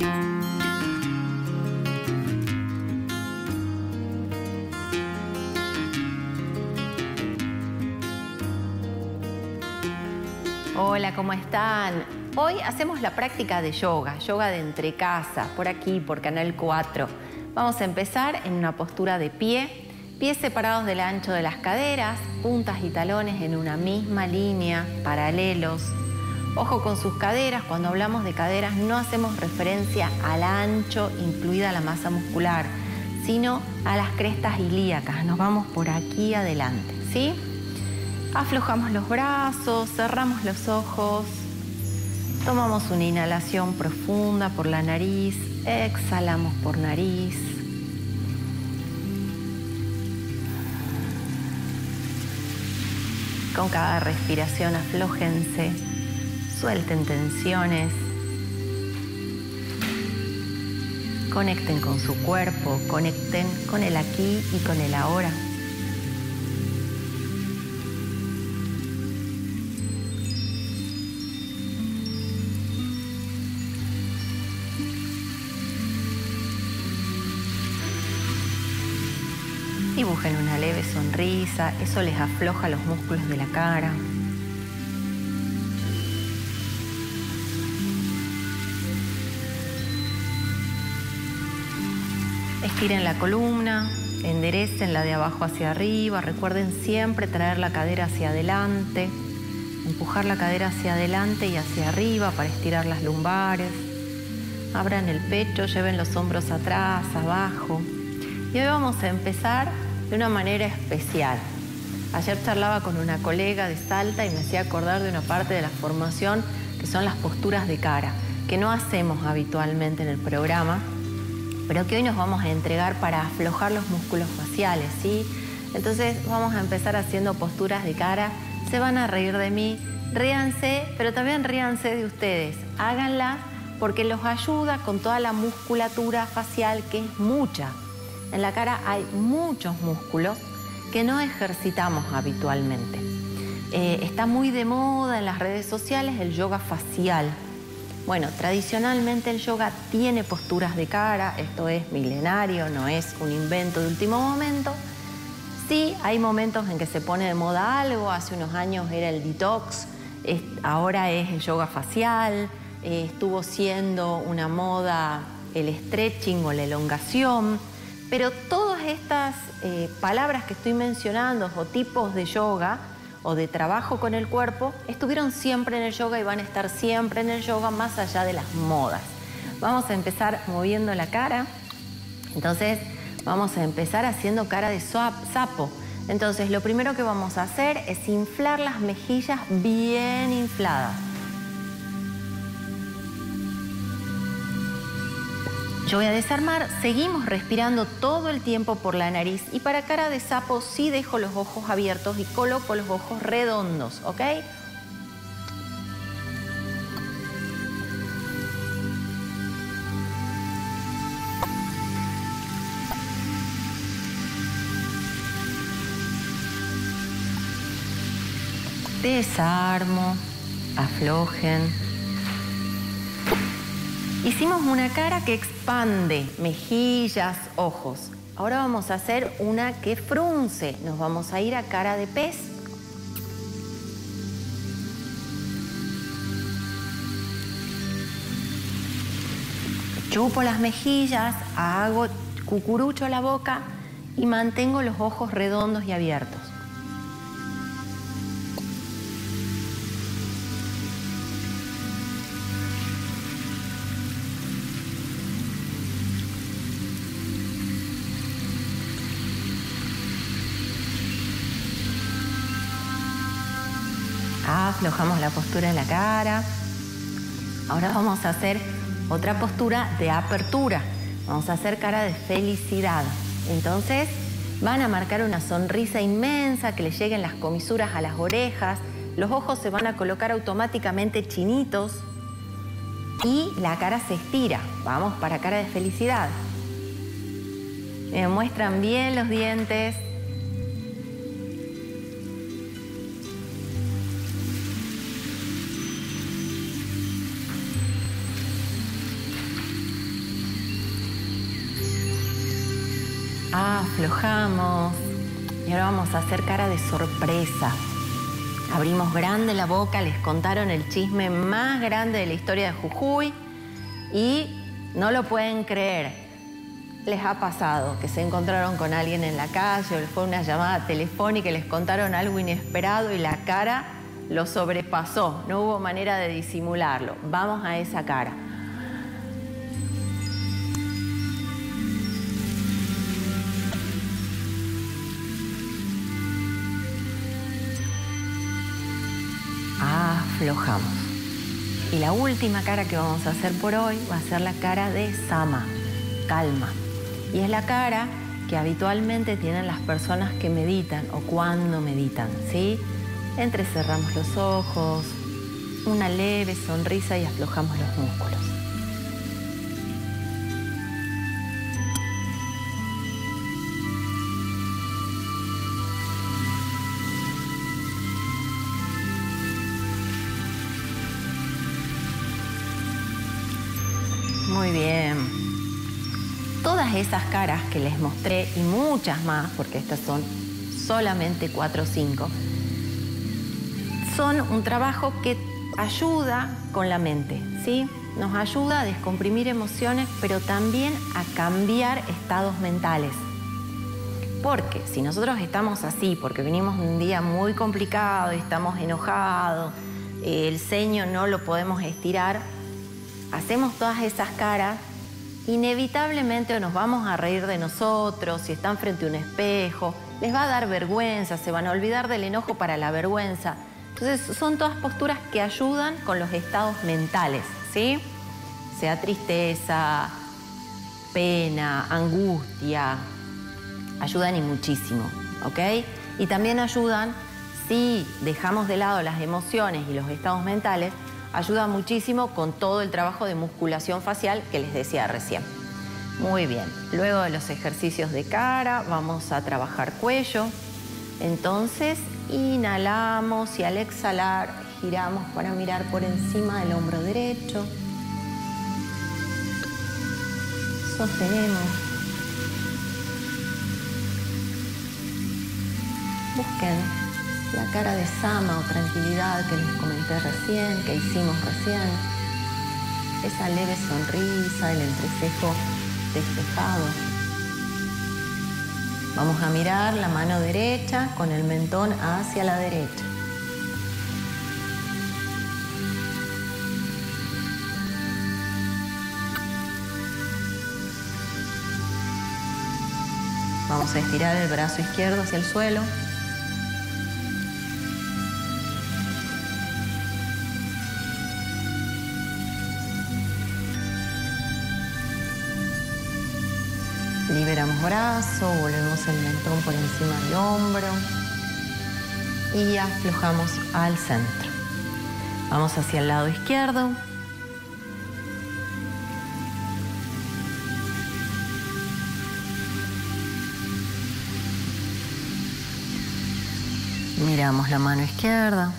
Hola, ¿cómo están? Hoy hacemos la práctica de yoga, yoga de entre casa, por aquí, por Canal 4. Vamos a empezar en una postura de pie, pies separados del ancho de las caderas, puntas y talones en una misma línea, paralelos. Ojo con sus caderas, cuando hablamos de caderas no hacemos referencia al ancho, incluida la masa muscular, sino a las crestas ilíacas. Nos vamos por aquí adelante, ¿sí? Aflojamos los brazos, cerramos los ojos, tomamos una inhalación profunda por la nariz, exhalamos por nariz. Con cada respiración aflójense, suelten tensiones, conecten con su cuerpo, conecten con el aquí y con el ahora. Dibujen una leve sonrisa, eso les afloja los músculos de la cara. Estiren la columna, enderecen la de abajo hacia arriba, recuerden siempre traer la cadera hacia adelante, empujar la cadera hacia adelante y hacia arriba para estirar las lumbares. Abran el pecho, lleven los hombros atrás, abajo. Y hoy vamos a empezar de una manera especial. Ayer charlaba con una colega de Salta y me hacía acordar de una parte de la formación que son las posturas de cara, que no hacemos habitualmente en el programa, pero que hoy nos vamos a entregar para aflojar los músculos faciales, ¿sí? Entonces vamos a empezar haciendo posturas de cara, se van a reír de mí, ríanse, pero también ríanse de ustedes, háganlas porque los ayuda con toda la musculatura facial que es mucha. En la cara hay muchos músculos que no ejercitamos habitualmente. Eh, está muy de moda en las redes sociales el yoga facial. Bueno, tradicionalmente el yoga tiene posturas de cara, esto es milenario, no es un invento de último momento. Sí, hay momentos en que se pone de moda algo, hace unos años era el detox, ahora es el yoga facial, eh, estuvo siendo una moda el stretching o la elongación. Pero todas estas eh, palabras que estoy mencionando o tipos de yoga o de trabajo con el cuerpo estuvieron siempre en el yoga y van a estar siempre en el yoga más allá de las modas. Vamos a empezar moviendo la cara. Entonces vamos a empezar haciendo cara de sapo. Entonces lo primero que vamos a hacer es inflar las mejillas bien infladas. Yo voy a desarmar, seguimos respirando todo el tiempo por la nariz y para cara de sapo sí dejo los ojos abiertos y coloco los ojos redondos, ¿ok? Desarmo, aflojen. Hicimos una cara que expande, mejillas, ojos. Ahora vamos a hacer una que frunce. Nos vamos a ir a cara de pez. Chupo las mejillas, hago cucurucho la boca y mantengo los ojos redondos y abiertos. Aflojamos la postura en la cara. Ahora vamos a hacer otra postura de apertura. Vamos a hacer cara de felicidad. Entonces van a marcar una sonrisa inmensa, que le lleguen las comisuras a las orejas, los ojos se van a colocar automáticamente chinitos y la cara se estira. Vamos para cara de felicidad. Me muestran bien los dientes, Aflojamos. Y ahora vamos a hacer cara de sorpresa. Abrimos grande la boca, les contaron el chisme más grande de la historia de Jujuy y no lo pueden creer. Les ha pasado que se encontraron con alguien en la calle o fue una llamada telefónica y les contaron algo inesperado y la cara lo sobrepasó. No hubo manera de disimularlo. Vamos a esa cara. Aflojamos. Y la última cara que vamos a hacer por hoy va a ser la cara de Sama, calma. Y es la cara que habitualmente tienen las personas que meditan o cuando meditan, ¿sí? Entrecerramos los ojos, una leve sonrisa y aflojamos los músculos. Muy bien. Todas esas caras que les mostré y muchas más, porque estas son solamente cuatro o cinco, son un trabajo que ayuda con la mente, ¿sí? Nos ayuda a descomprimir emociones, pero también a cambiar estados mentales. Porque si nosotros estamos así, porque venimos un día muy complicado y estamos enojados, el ceño no lo podemos estirar, hacemos todas esas caras, inevitablemente nos vamos a reír de nosotros, si están frente a un espejo, les va a dar vergüenza, se van a olvidar del enojo para la vergüenza. Entonces son todas posturas que ayudan con los estados mentales, ¿sí? Sea tristeza, pena, angustia, ayudan y muchísimo, ¿ok? Y también ayudan si dejamos de lado las emociones y los estados mentales, ayuda muchísimo con todo el trabajo de musculación facial que les decía recién. Muy bien, luego de los ejercicios de cara vamos a trabajar cuello. Entonces inhalamos y al exhalar giramos para mirar por encima del hombro derecho. Sostenemos. Busquen la cara de sama o tranquilidad que les comenté recién, que hicimos recién, esa leve sonrisa, el entrecejo despejado. Vamos a mirar la mano derecha con el mentón hacia la derecha. Vamos a estirar el brazo izquierdo hacia el suelo. Brazo, volvemos el mentón por encima del hombro y aflojamos al centro. Vamos hacia el lado izquierdo. Miramos la mano izquierda.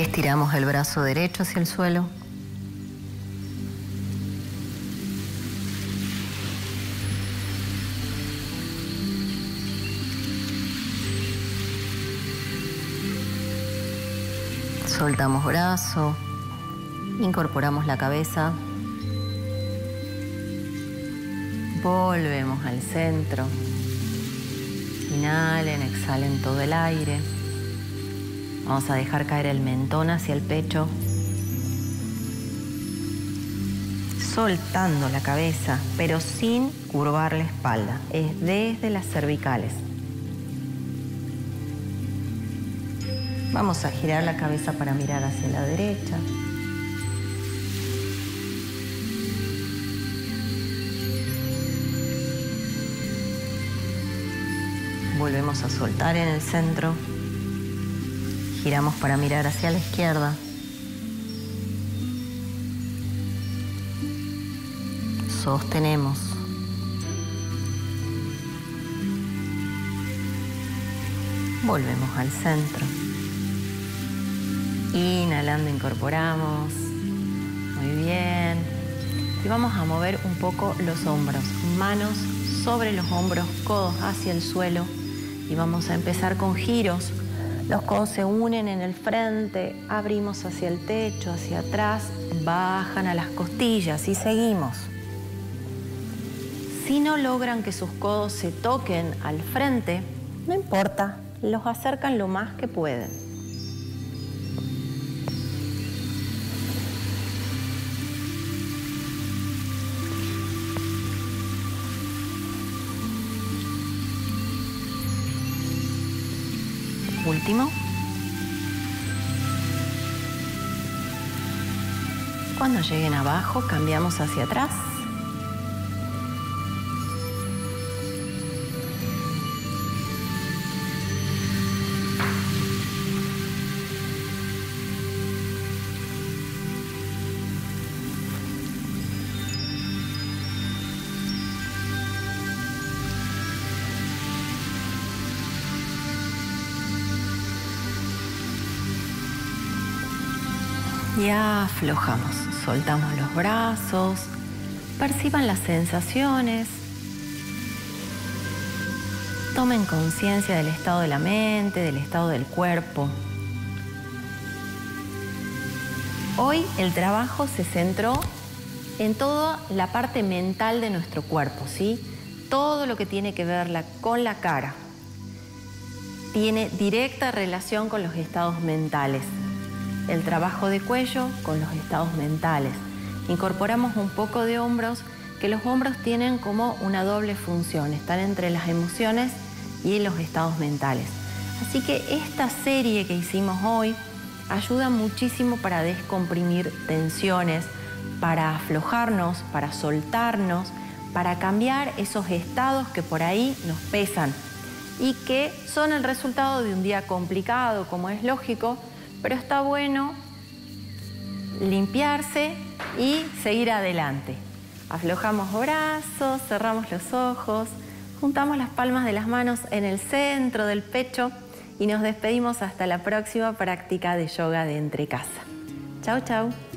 Estiramos el brazo derecho hacia el suelo. Soltamos brazo, incorporamos la cabeza, volvemos al centro, inhalen, exhalen todo el aire. Vamos a dejar caer el mentón hacia el pecho, soltando la cabeza, pero sin curvar la espalda. Es desde las cervicales. Vamos a girar la cabeza para mirar hacia la derecha. Volvemos a soltar en el centro. Giramos para mirar hacia la izquierda. Sostenemos. Volvemos al centro. Inhalando, incorporamos. Muy bien. Y vamos a mover un poco los hombros. Manos sobre los hombros, codos hacia el suelo. Y vamos a empezar con giros. Los codos se unen en el frente, abrimos hacia el techo, hacia atrás, bajan a las costillas y seguimos. Si no logran que sus codos se toquen al frente, no importa, los acercan lo más que pueden. Último. Cuando lleguen abajo, cambiamos hacia atrás. Y aflojamos, soltamos los brazos, perciban las sensaciones, tomen conciencia del estado de la mente, del estado del cuerpo. Hoy el trabajo se centró en toda la parte mental de nuestro cuerpo, ¿sí? Todo lo que tiene que ver con la cara tiene directa relación con los estados mentales el trabajo de cuello con los estados mentales. Incorporamos un poco de hombros, que los hombros tienen como una doble función, están entre las emociones y los estados mentales. Así que esta serie que hicimos hoy ayuda muchísimo para descomprimir tensiones, para aflojarnos, para soltarnos, para cambiar esos estados que por ahí nos pesan y que son el resultado de un día complicado, como es lógico, pero está bueno limpiarse y seguir adelante. Aflojamos brazos, cerramos los ojos, juntamos las palmas de las manos en el centro del pecho y nos despedimos hasta la próxima práctica de yoga de entre casa. Chau, chau.